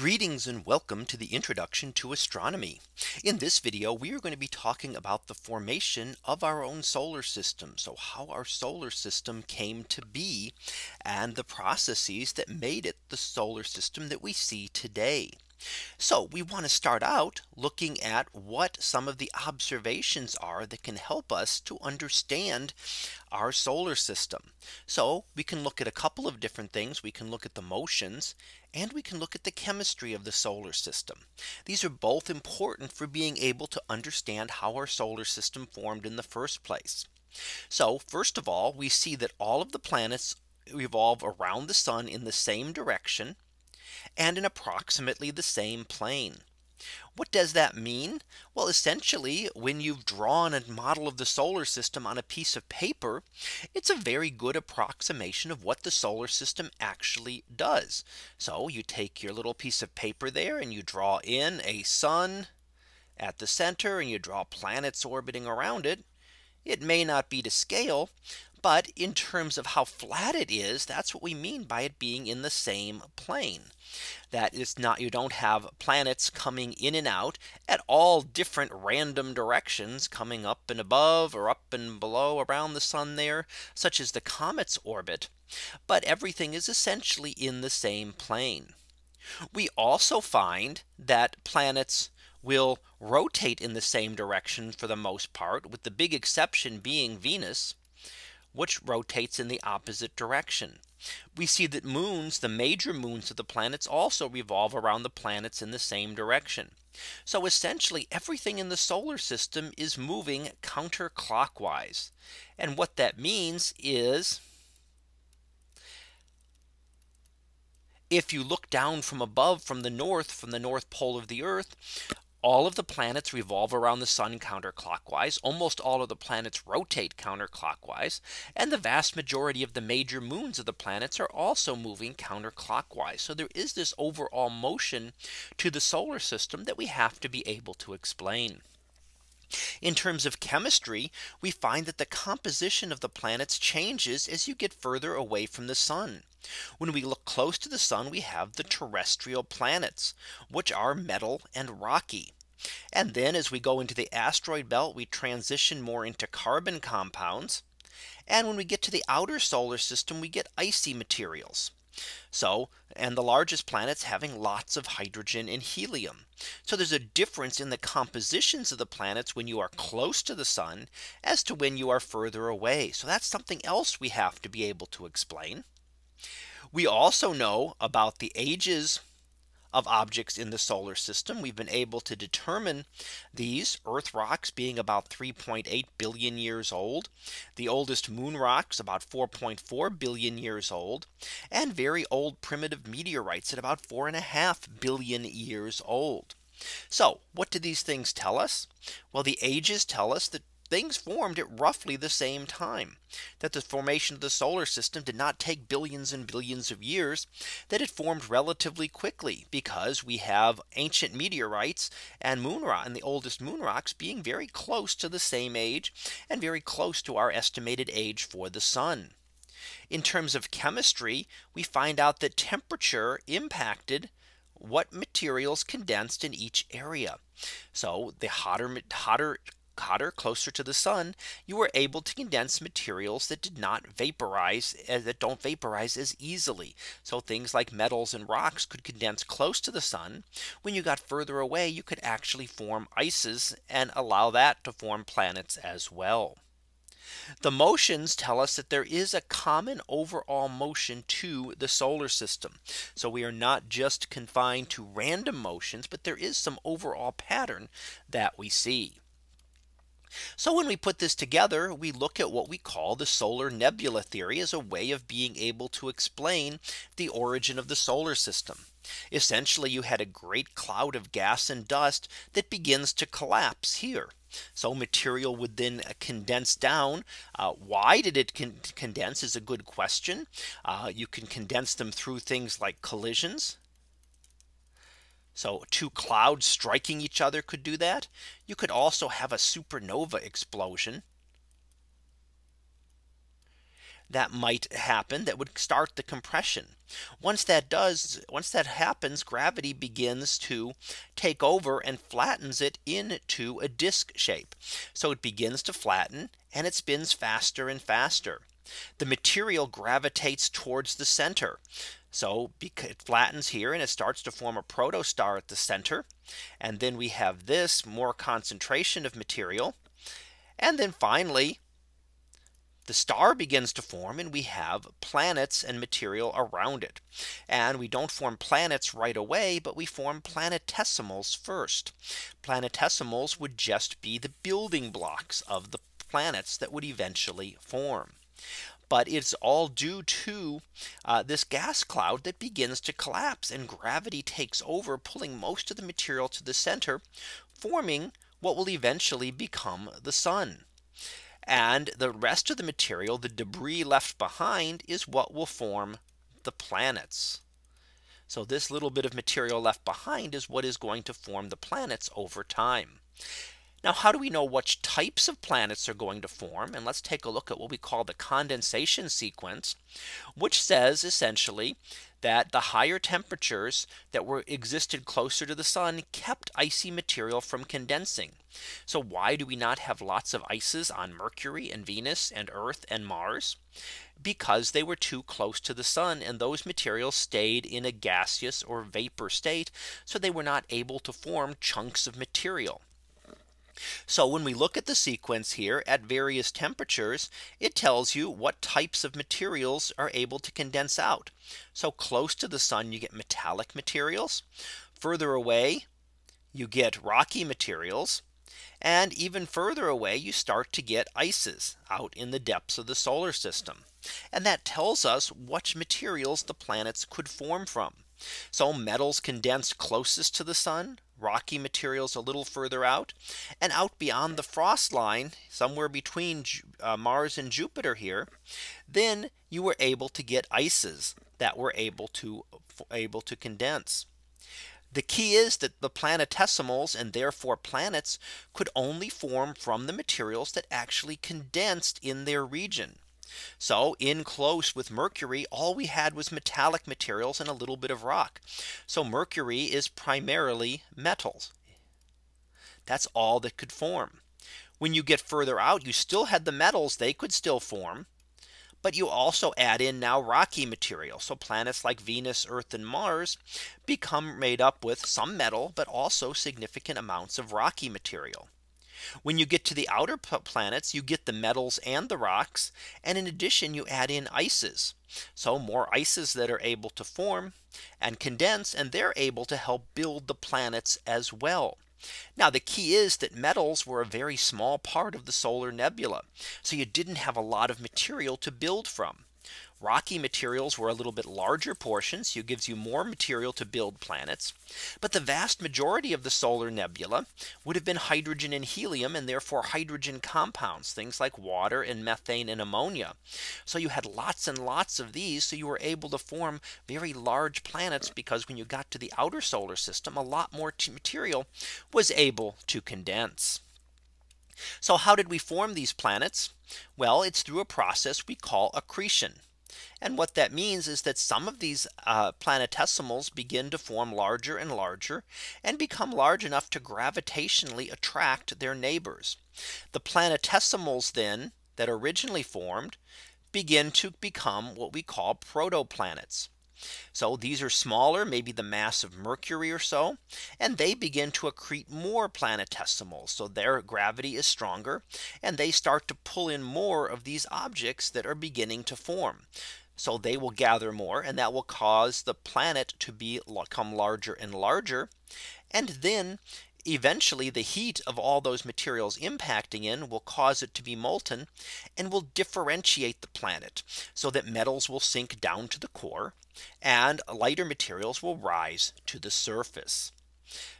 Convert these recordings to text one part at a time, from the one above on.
Greetings and welcome to the introduction to astronomy. In this video, we are going to be talking about the formation of our own solar system. So how our solar system came to be and the processes that made it the solar system that we see today. So we want to start out looking at what some of the observations are that can help us to understand our solar system. So we can look at a couple of different things. We can look at the motions and we can look at the chemistry of the solar system. These are both important for being able to understand how our solar system formed in the first place. So first of all, we see that all of the planets revolve around the sun in the same direction and in approximately the same plane. What does that mean? Well, essentially, when you've drawn a model of the solar system on a piece of paper, it's a very good approximation of what the solar system actually does. So you take your little piece of paper there and you draw in a sun at the center and you draw planets orbiting around it. It may not be to scale, but in terms of how flat it is, that's what we mean by it being in the same plane. That is not you don't have planets coming in and out at all different random directions coming up and above or up and below around the sun there, such as the comet's orbit. But everything is essentially in the same plane. We also find that planets will rotate in the same direction for the most part, with the big exception being Venus which rotates in the opposite direction. We see that moons, the major moons of the planets also revolve around the planets in the same direction. So essentially everything in the solar system is moving counterclockwise. And what that means is if you look down from above from the north from the north pole of the earth all of the planets revolve around the sun counterclockwise. Almost all of the planets rotate counterclockwise. And the vast majority of the major moons of the planets are also moving counterclockwise. So there is this overall motion to the solar system that we have to be able to explain. In terms of chemistry, we find that the composition of the planets changes as you get further away from the sun. When we look close to the sun, we have the terrestrial planets, which are metal and rocky. And then as we go into the asteroid belt, we transition more into carbon compounds. And when we get to the outer solar system, we get icy materials. So and the largest planets having lots of hydrogen and helium. So there's a difference in the compositions of the planets when you are close to the sun as to when you are further away. So that's something else we have to be able to explain. We also know about the ages of objects in the solar system. We've been able to determine these Earth rocks being about 3.8 billion years old. The oldest moon rocks about 4.4 billion years old and very old primitive meteorites at about four and a half billion years old. So what do these things tell us? Well, the ages tell us that things formed at roughly the same time that the formation of the solar system did not take billions and billions of years that it formed relatively quickly because we have ancient meteorites and moon rock and the oldest moon rocks being very close to the same age and very close to our estimated age for the sun. In terms of chemistry, we find out that temperature impacted what materials condensed in each area. So the hotter hotter hotter closer to the sun you were able to condense materials that did not vaporize uh, that don't vaporize as easily so things like metals and rocks could condense close to the sun when you got further away you could actually form ices and allow that to form planets as well the motions tell us that there is a common overall motion to the solar system. So we are not just confined to random motions, but there is some overall pattern that we see. So when we put this together, we look at what we call the solar nebula theory as a way of being able to explain the origin of the solar system. Essentially, you had a great cloud of gas and dust that begins to collapse here. So material would then condense down. Uh, why did it con condense is a good question. Uh, you can condense them through things like collisions. So two clouds striking each other could do that. You could also have a supernova explosion. that might happen that would start the compression. Once that does, once that happens, gravity begins to take over and flattens it into a disk shape. So it begins to flatten and it spins faster and faster. The material gravitates towards the center. So it flattens here and it starts to form a protostar at the center. And then we have this more concentration of material. And then finally, the star begins to form and we have planets and material around it. And we don't form planets right away, but we form planetesimals first. Planetesimals would just be the building blocks of the planets that would eventually form but it's all due to uh, this gas cloud that begins to collapse and gravity takes over pulling most of the material to the center forming what will eventually become the sun. And the rest of the material, the debris left behind is what will form the planets. So this little bit of material left behind is what is going to form the planets over time. Now, how do we know which types of planets are going to form? And let's take a look at what we call the condensation sequence, which says essentially that the higher temperatures that were existed closer to the sun kept icy material from condensing. So why do we not have lots of ices on Mercury and Venus and Earth and Mars? Because they were too close to the sun and those materials stayed in a gaseous or vapor state. So they were not able to form chunks of material. So when we look at the sequence here at various temperatures, it tells you what types of materials are able to condense out. So close to the sun, you get metallic materials. Further away, you get rocky materials. And even further away, you start to get ices out in the depths of the solar system. And that tells us what materials the planets could form from. So metals condensed closest to the sun rocky materials a little further out and out beyond the frost line somewhere between uh, Mars and Jupiter here then you were able to get ices that were able to able to condense. The key is that the planetesimals and therefore planets could only form from the materials that actually condensed in their region. So in close with Mercury, all we had was metallic materials and a little bit of rock. So Mercury is primarily metals. That's all that could form. When you get further out, you still had the metals, they could still form. But you also add in now rocky material. So planets like Venus, Earth and Mars become made up with some metal, but also significant amounts of rocky material. When you get to the outer planets, you get the metals and the rocks. And in addition, you add in ices. So more ices that are able to form and condense and they're able to help build the planets as well. Now the key is that metals were a very small part of the solar nebula. So you didn't have a lot of material to build from. Rocky materials were a little bit larger portions, so it gives you more material to build planets. But the vast majority of the solar nebula would have been hydrogen and helium and therefore hydrogen compounds, things like water and methane and ammonia. So you had lots and lots of these. So you were able to form very large planets because when you got to the outer solar system, a lot more material was able to condense. So how did we form these planets? Well, it's through a process we call accretion. And what that means is that some of these uh, planetesimals begin to form larger and larger and become large enough to gravitationally attract their neighbors. The planetesimals then that originally formed begin to become what we call protoplanets. So these are smaller, maybe the mass of Mercury or so, and they begin to accrete more planetesimals. So their gravity is stronger, and they start to pull in more of these objects that are beginning to form. So they will gather more and that will cause the planet to become larger and larger. And then eventually the heat of all those materials impacting in will cause it to be molten and will differentiate the planet so that metals will sink down to the core and lighter materials will rise to the surface.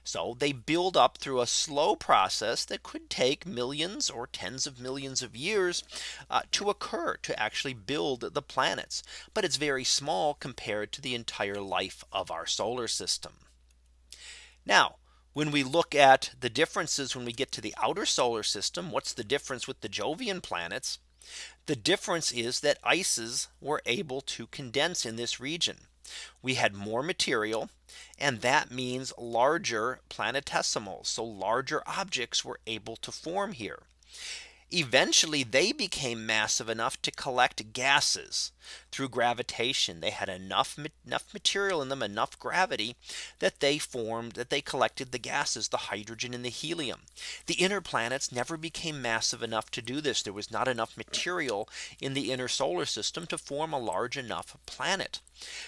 So they build up through a slow process that could take millions or tens of millions of years uh, to occur to actually build the planets. But it's very small compared to the entire life of our solar system. Now when we look at the differences when we get to the outer solar system, what's the difference with the Jovian planets? The difference is that ices were able to condense in this region. We had more material and that means larger planetesimals. So larger objects were able to form here. Eventually they became massive enough to collect gases through gravitation. They had enough enough material in them enough gravity that they formed that they collected the gases the hydrogen and the helium. The inner planets never became massive enough to do this. There was not enough material in the inner solar system to form a large enough planet.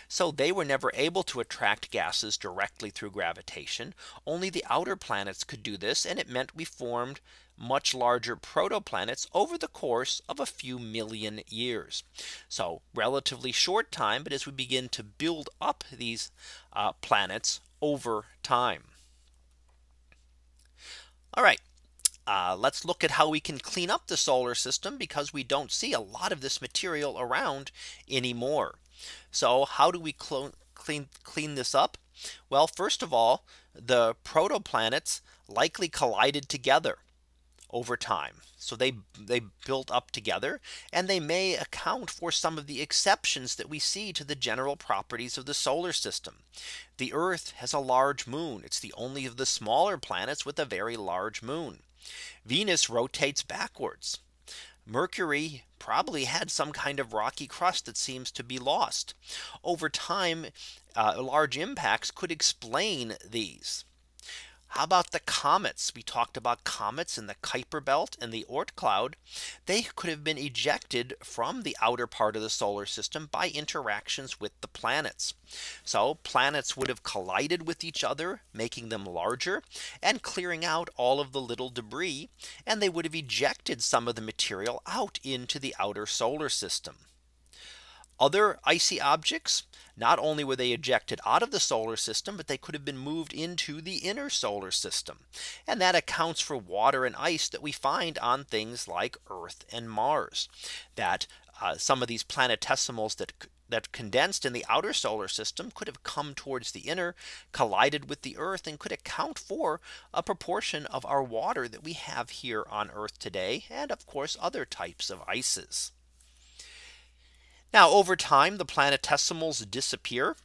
So they were never able to attract gases directly through gravitation. Only the outer planets could do this and it meant we formed much larger protoplanets over the course of a few million years. So relatively short time. But as we begin to build up these uh, planets over time. All right. Uh, let's look at how we can clean up the solar system because we don't see a lot of this material around anymore. So how do we clean clean this up? Well, first of all, the protoplanets likely collided together over time. So they they built up together and they may account for some of the exceptions that we see to the general properties of the solar system. The Earth has a large moon. It's the only of the smaller planets with a very large moon. Venus rotates backwards. Mercury probably had some kind of rocky crust that seems to be lost. Over time, uh, large impacts could explain these. How about the comets? We talked about comets in the Kuiper belt and the Oort cloud. They could have been ejected from the outer part of the solar system by interactions with the planets. So planets would have collided with each other, making them larger and clearing out all of the little debris. And they would have ejected some of the material out into the outer solar system. Other icy objects not only were they ejected out of the solar system, but they could have been moved into the inner solar system. And that accounts for water and ice that we find on things like Earth and Mars that uh, some of these planetesimals that that condensed in the outer solar system could have come towards the inner collided with the earth and could account for a proportion of our water that we have here on earth today and of course other types of ices. Now over time the planetesimals disappear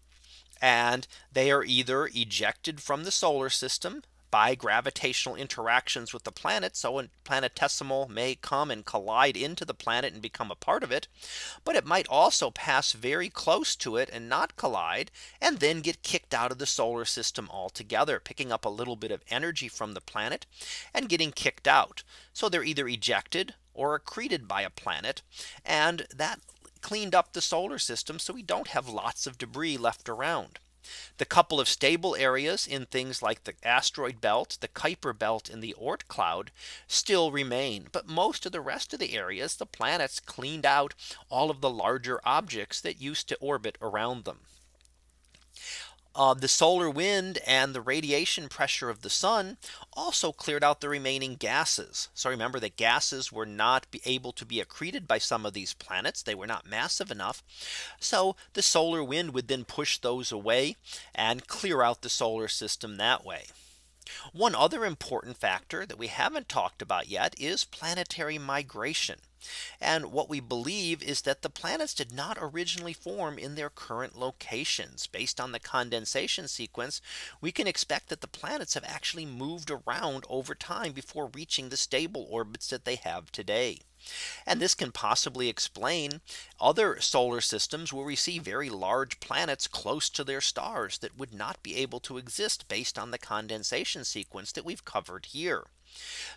and they are either ejected from the solar system by gravitational interactions with the planet. So a planetesimal may come and collide into the planet and become a part of it. But it might also pass very close to it and not collide and then get kicked out of the solar system altogether, picking up a little bit of energy from the planet and getting kicked out. So they're either ejected or accreted by a planet. And that cleaned up the solar system so we don't have lots of debris left around. The couple of stable areas in things like the asteroid belt, the Kuiper belt and the Oort cloud still remain. But most of the rest of the areas the planets cleaned out all of the larger objects that used to orbit around them uh, the solar wind and the radiation pressure of the sun also cleared out the remaining gases. So remember that gases were not able to be accreted by some of these planets. They were not massive enough. So the solar wind would then push those away and clear out the solar system that way. One other important factor that we haven't talked about yet is planetary migration. And what we believe is that the planets did not originally form in their current locations. Based on the condensation sequence, we can expect that the planets have actually moved around over time before reaching the stable orbits that they have today. And this can possibly explain other solar systems where we see very large planets close to their stars that would not be able to exist based on the condensation sequence that we've covered here.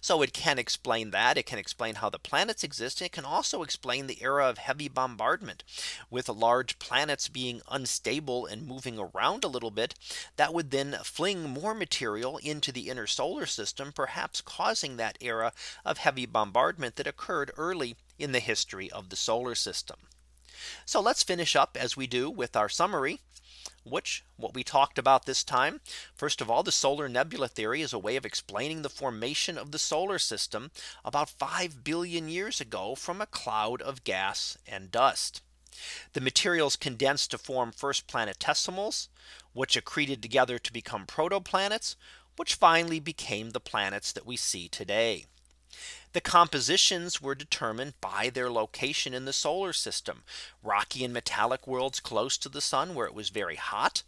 So it can explain that it can explain how the planets exist. It can also explain the era of heavy bombardment with large planets being unstable and moving around a little bit that would then fling more material into the inner solar system, perhaps causing that era of heavy bombardment that occurred early in the history of the solar system. So let's finish up as we do with our summary which what we talked about this time. First of all, the solar nebula theory is a way of explaining the formation of the solar system about 5 billion years ago from a cloud of gas and dust. The materials condensed to form first planetesimals, which accreted together to become protoplanets, which finally became the planets that we see today. The compositions were determined by their location in the solar system. Rocky and metallic worlds close to the sun where it was very hot.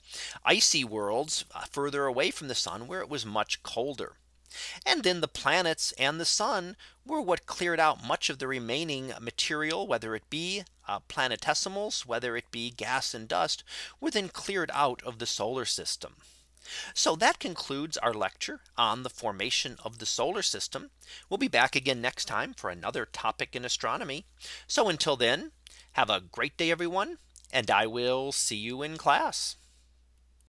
Icy worlds uh, further away from the sun where it was much colder. And then the planets and the sun were what cleared out much of the remaining material, whether it be uh, planetesimals, whether it be gas and dust, were then cleared out of the solar system. So that concludes our lecture on the formation of the solar system. We'll be back again next time for another topic in astronomy. So until then, have a great day, everyone, and I will see you in class.